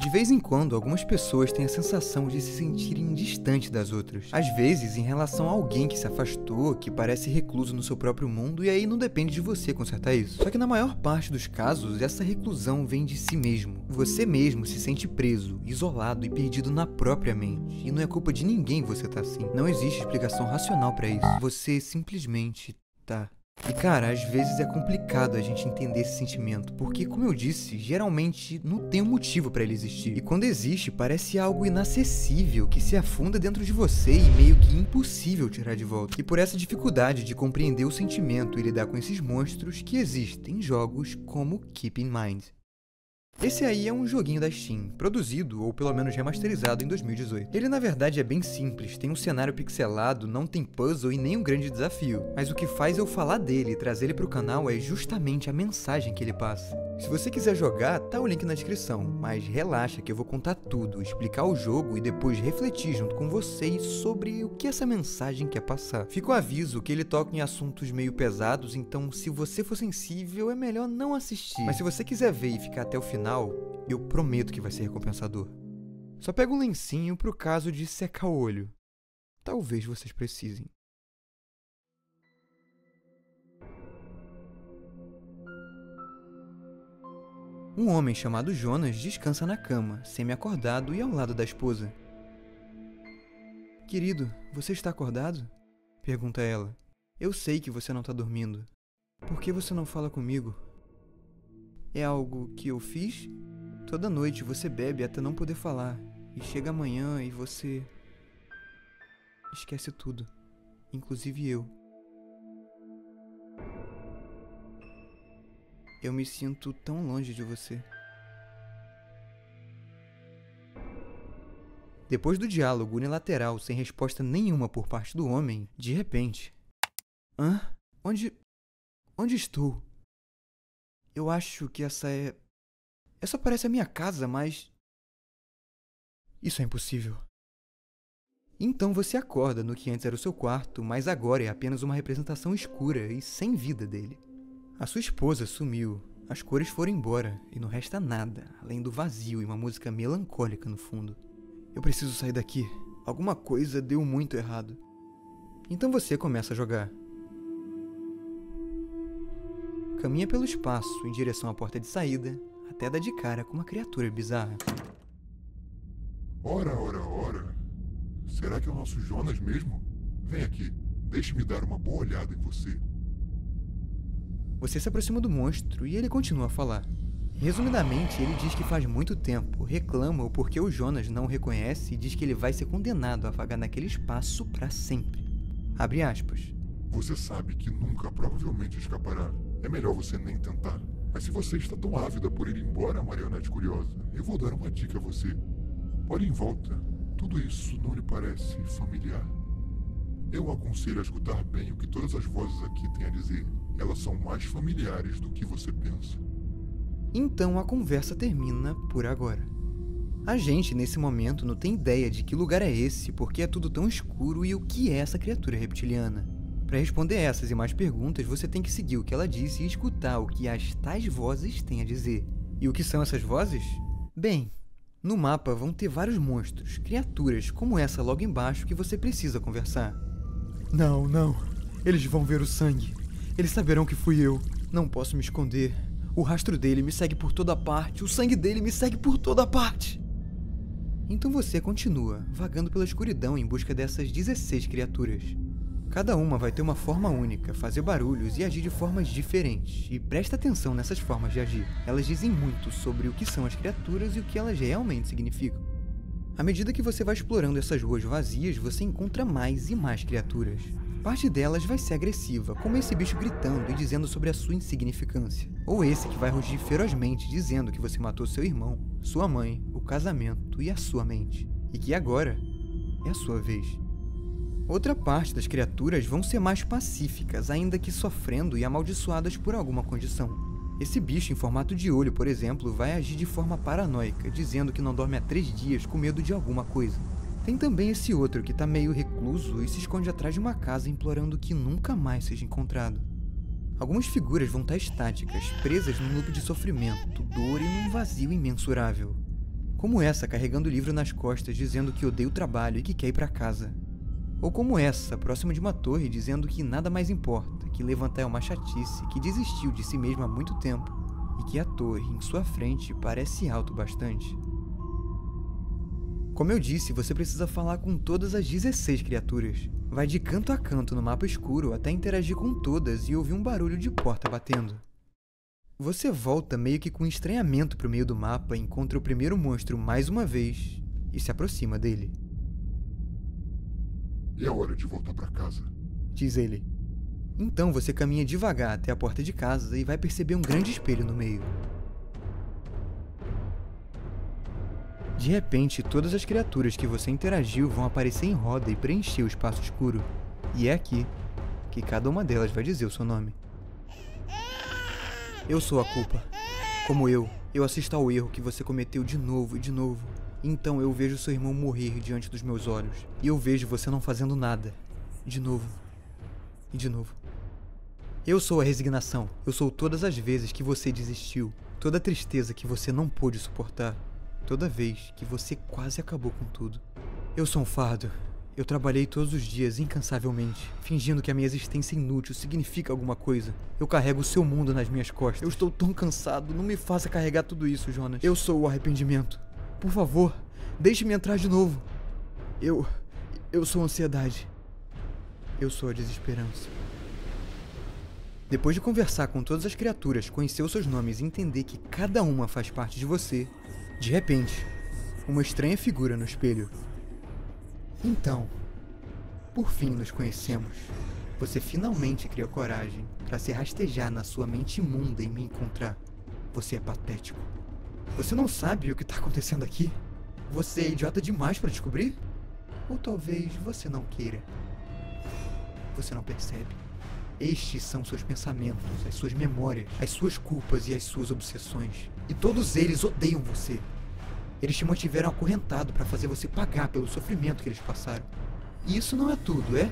De vez em quando, algumas pessoas têm a sensação de se sentirem distante das outras. Às vezes, em relação a alguém que se afastou, que parece recluso no seu próprio mundo, e aí não depende de você consertar isso. Só que na maior parte dos casos, essa reclusão vem de si mesmo. Você mesmo se sente preso, isolado e perdido na própria mente. E não é culpa de ninguém você tá assim. Não existe explicação racional para isso. Você simplesmente tá. E cara, às vezes é complicado a gente entender esse sentimento, porque como eu disse, geralmente não tem um motivo para ele existir. E quando existe, parece algo inacessível que se afunda dentro de você e meio que impossível tirar de volta. E por essa dificuldade de compreender o sentimento e lidar com esses monstros que existem em jogos como Keep in Mind. Esse aí é um joguinho da Steam, produzido ou pelo menos remasterizado em 2018. Ele na verdade é bem simples, tem um cenário pixelado, não tem puzzle e nem um grande desafio. Mas o que faz eu falar dele e trazer ele pro canal é justamente a mensagem que ele passa. Se você quiser jogar, tá o link na descrição, mas relaxa que eu vou contar tudo, explicar o jogo e depois refletir junto com vocês sobre o que essa mensagem quer passar. Fica o aviso que ele toca em assuntos meio pesados, então se você for sensível é melhor não assistir. Mas se você quiser ver e ficar até o final, final, eu prometo que vai ser recompensador. Só pega um lencinho pro caso de secar o olho. Talvez vocês precisem. Um homem chamado Jonas descansa na cama, semi-acordado e ao lado da esposa. Querido, você está acordado? Pergunta ela. Eu sei que você não está dormindo. Por que você não fala comigo? É algo que eu fiz? Toda noite você bebe até não poder falar, e chega amanhã e você. esquece tudo, inclusive eu. Eu me sinto tão longe de você. Depois do diálogo unilateral sem resposta nenhuma por parte do homem, de repente. Hã? Onde. Onde estou? Eu acho que essa é. Essa parece a minha casa, mas. Isso é impossível. Então você acorda no que antes era o seu quarto, mas agora é apenas uma representação escura e sem vida dele. A sua esposa sumiu, as cores foram embora e não resta nada, além do vazio e uma música melancólica no fundo. Eu preciso sair daqui. Alguma coisa deu muito errado. Então você começa a jogar. Caminha pelo espaço em direção à porta de saída, até dar de cara com uma criatura bizarra. Ora, ora, ora. Será que é o nosso Jonas mesmo? Vem aqui, deixe-me dar uma boa olhada em você. Você se aproxima do monstro e ele continua a falar. Resumidamente, ele diz que faz muito tempo reclama o porquê o Jonas não o reconhece e diz que ele vai ser condenado a vagar naquele espaço para sempre. Abre aspas. Você sabe que nunca provavelmente escapará. É melhor você nem tentar. Mas se você está tão ávida por ir embora, marionete curiosa, eu vou dar uma dica a você. Olhe em volta. Tudo isso não lhe parece familiar? Eu aconselho a escutar bem o que todas as vozes aqui têm a dizer. Elas são mais familiares do que você pensa. Então a conversa termina por agora. A gente, nesse momento, não tem ideia de que lugar é esse, porque é tudo tão escuro e o que é essa criatura reptiliana. Para responder essas e mais perguntas, você tem que seguir o que ela disse e escutar o que as tais vozes têm a dizer. E o que são essas vozes? Bem, no mapa vão ter vários monstros, criaturas como essa logo embaixo que você precisa conversar. Não, não. Eles vão ver o sangue. Eles saberão que fui eu. Não posso me esconder. O rastro dele me segue por toda parte. O sangue dele me segue por toda parte. Então você continua, vagando pela escuridão em busca dessas 16 criaturas. Cada uma vai ter uma forma única, fazer barulhos e agir de formas diferentes. E presta atenção nessas formas de agir. Elas dizem muito sobre o que são as criaturas e o que elas realmente significam. À medida que você vai explorando essas ruas vazias, você encontra mais e mais criaturas. Parte delas vai ser agressiva, como esse bicho gritando e dizendo sobre a sua insignificância. Ou esse que vai rugir ferozmente dizendo que você matou seu irmão, sua mãe, o casamento e a sua mente. E que agora é a sua vez. Outra parte das criaturas vão ser mais pacíficas, ainda que sofrendo e amaldiçoadas por alguma condição. Esse bicho em formato de olho, por exemplo, vai agir de forma paranoica, dizendo que não dorme há três dias com medo de alguma coisa. Tem também esse outro que tá meio recluso e se esconde atrás de uma casa implorando que nunca mais seja encontrado. Algumas figuras vão estar tá estáticas, presas num loop de sofrimento, dor e num vazio imensurável. Como essa carregando o livro nas costas dizendo que odeia o trabalho e que quer ir para casa. Ou como essa, próxima de uma torre, dizendo que nada mais importa, que levantar é uma chatice, que desistiu de si mesma há muito tempo e que a torre em sua frente parece alto bastante. Como eu disse, você precisa falar com todas as 16 criaturas. Vai de canto a canto no mapa escuro até interagir com todas e ouvir um barulho de porta batendo. Você volta meio que com estranhamento para o meio do mapa, encontra o primeiro monstro mais uma vez e se aproxima dele. É hora de voltar para casa, diz ele. Então você caminha devagar até a porta de casa e vai perceber um grande espelho no meio. De repente, todas as criaturas que você interagiu vão aparecer em roda e preencher o espaço escuro. E é aqui que cada uma delas vai dizer o seu nome. Eu sou a culpa. Como eu, eu assisto ao erro que você cometeu de novo e de novo. Então eu vejo seu irmão morrer diante dos meus olhos. E eu vejo você não fazendo nada. De novo. E de novo. Eu sou a resignação. Eu sou todas as vezes que você desistiu. Toda a tristeza que você não pôde suportar. Toda vez que você quase acabou com tudo. Eu sou um fardo. Eu trabalhei todos os dias incansavelmente, fingindo que a minha existência inútil significa alguma coisa. Eu carrego o seu mundo nas minhas costas. Eu estou tão cansado, não me faça carregar tudo isso, Jonas. Eu sou o arrependimento. Por favor, deixe-me entrar de novo. Eu. Eu sou ansiedade. Eu sou a desesperança. Depois de conversar com todas as criaturas, conhecer os seus nomes e entender que cada uma faz parte de você, de repente, uma estranha figura no espelho. Então, por fim nos conhecemos. Você finalmente criou coragem para se rastejar na sua mente imunda e me encontrar. Você é patético. Você não sabe o que está acontecendo aqui? Você é idiota demais para descobrir? Ou talvez você não queira. Você não percebe. Estes são seus pensamentos, as suas memórias, as suas culpas e as suas obsessões. E todos eles odeiam você. Eles te mantiveram acorrentado para fazer você pagar pelo sofrimento que eles passaram. E isso não é tudo, é?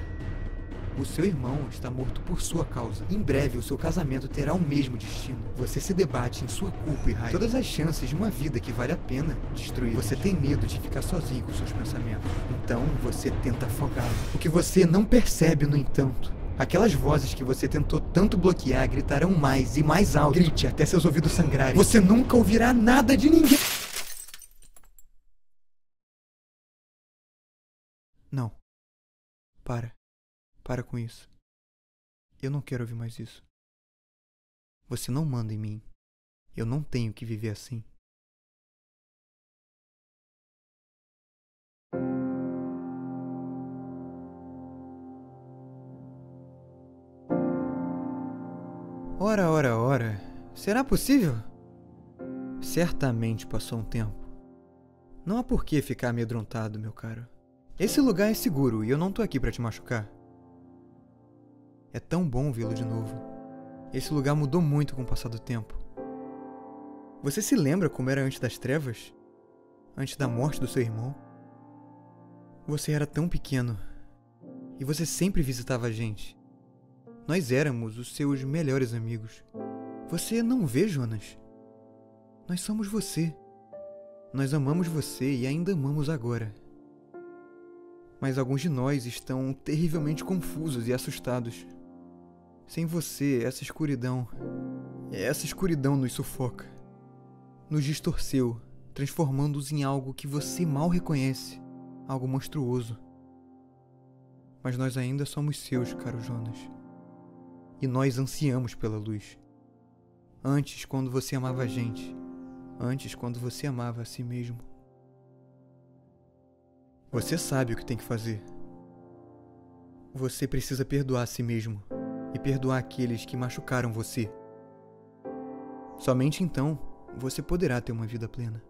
O seu irmão está morto por sua causa. Em breve, o seu casamento terá o mesmo destino. Você se debate em sua culpa e raiva. Todas as chances de uma vida que vale a pena destruir. Você tem medo de ficar sozinho com seus pensamentos. Então, você tenta afogá-lo. O que você não percebe, no entanto, Aquelas vozes que você tentou tanto bloquear gritarão mais e mais alto. Grite até seus ouvidos sangrarem. Você nunca ouvirá nada de ninguém. Não. Para. Para com isso. Eu não quero ouvir mais isso. Você não manda em mim. Eu não tenho que viver assim. Ora, ora, ora. Será possível? Certamente passou um tempo. Não há por que ficar amedrontado, meu caro. Esse lugar é seguro e eu não tô aqui para te machucar. É tão bom vê-lo de novo. Esse lugar mudou muito com o passar do tempo. Você se lembra como era antes das trevas? Antes da morte do seu irmão? Você era tão pequeno. E você sempre visitava a gente. Nós éramos os seus melhores amigos. Você não vê, Jonas? Nós somos você. Nós amamos você e ainda amamos agora mas alguns de nós estão terrivelmente confusos e assustados. Sem você, essa escuridão. Essa escuridão nos sufoca. Nos distorceu, transformando-os em algo que você mal reconhece algo monstruoso. Mas nós ainda somos seus, caro Jonas. E nós ansiamos pela luz. Antes, quando você amava a gente. Antes, quando você amava a si mesmo. Você sabe o que tem que fazer. Você precisa perdoar a si mesmo e perdoar aqueles que machucaram você. Somente então você poderá ter uma vida plena.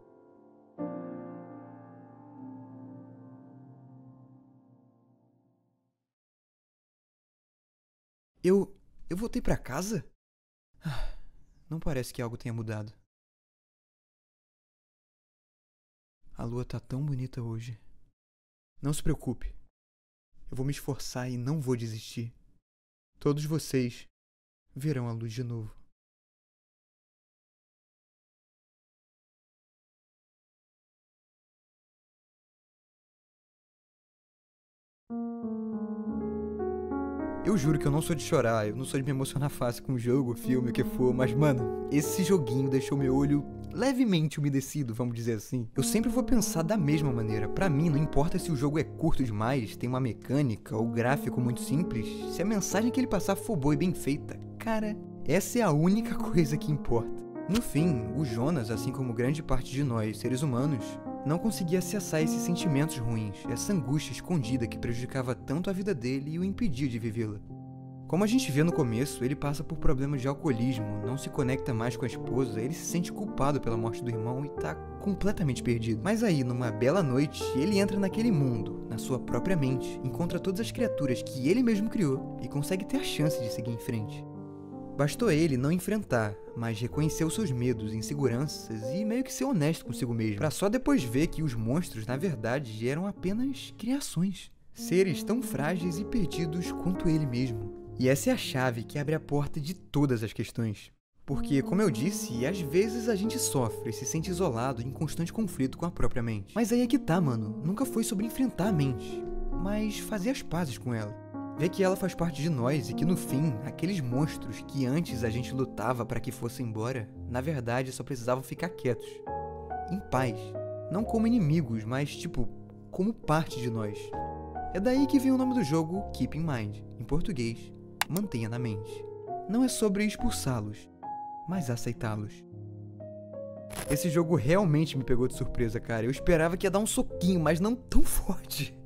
Eu. Eu voltei para casa? Ah, não parece que algo tenha mudado. A lua tá tão bonita hoje. Não se preocupe. Eu vou me esforçar e não vou desistir todos vocês verão a luz de novo. Eu juro que eu não sou de chorar, eu não sou de me emocionar fácil com jogo, filme, o que for, mas mano, esse joguinho deixou meu olho levemente umedecido, vamos dizer assim. Eu sempre vou pensar da mesma maneira. Para mim, não importa se o jogo é curto demais, tem uma mecânica ou gráfico muito simples, se a mensagem que ele passar for boa e bem feita, cara, essa é a única coisa que importa. No fim, o Jonas, assim como grande parte de nós, seres humanos, não conseguia acessar esses sentimentos ruins, essa angústia escondida que prejudicava tanto a vida dele e o impedia de vivê-la. Como a gente vê no começo, ele passa por problemas de alcoolismo, não se conecta mais com a esposa, ele se sente culpado pela morte do irmão e tá completamente perdido. Mas aí, numa bela noite, ele entra naquele mundo, na sua própria mente, encontra todas as criaturas que ele mesmo criou e consegue ter a chance de seguir em frente. Bastou ele não enfrentar, mas reconhecer os seus medos, inseguranças e meio que ser honesto consigo mesmo, para só depois ver que os monstros, na verdade, eram apenas criações. Seres tão frágeis e perdidos quanto ele mesmo. E essa é a chave que abre a porta de todas as questões. Porque, como eu disse, às vezes a gente sofre se sente isolado em constante conflito com a própria mente. Mas aí é que tá, mano. Nunca foi sobre enfrentar a mente, mas fazer as pazes com ela. Ver que ela faz parte de nós e que no fim, aqueles monstros que antes a gente lutava para que fossem embora, na verdade só precisavam ficar quietos, em paz, não como inimigos, mas tipo, como parte de nós. É daí que vem o nome do jogo Keep in Mind, em português, mantenha na mente. Não é sobre expulsá-los, mas aceitá-los. Esse jogo realmente me pegou de surpresa, cara. Eu esperava que ia dar um soquinho, mas não tão forte.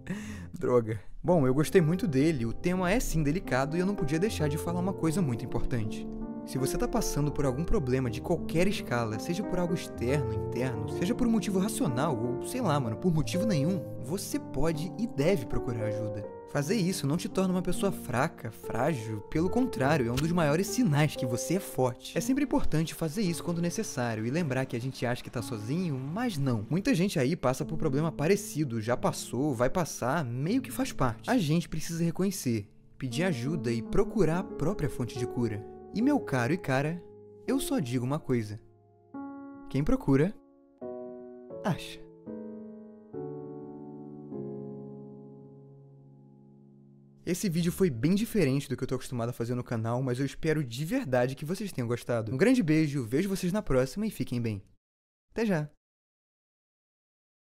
Droga. Bom, eu gostei muito dele, o tema é sim delicado e eu não podia deixar de falar uma coisa muito importante. Se você está passando por algum problema de qualquer escala, seja por algo externo, interno, seja por um motivo racional ou sei lá, mano, por motivo nenhum, você pode e deve procurar ajuda. Fazer isso não te torna uma pessoa fraca, frágil, pelo contrário, é um dos maiores sinais que você é forte. É sempre importante fazer isso quando necessário e lembrar que a gente acha que tá sozinho, mas não. Muita gente aí passa por problema parecido, já passou, vai passar, meio que faz parte. A gente precisa reconhecer, pedir ajuda e procurar a própria fonte de cura. E meu caro e cara, eu só digo uma coisa: quem procura, acha. Esse vídeo foi bem diferente do que eu tô acostumado a fazer no canal, mas eu espero de verdade que vocês tenham gostado. Um grande beijo, vejo vocês na próxima e fiquem bem. Até já!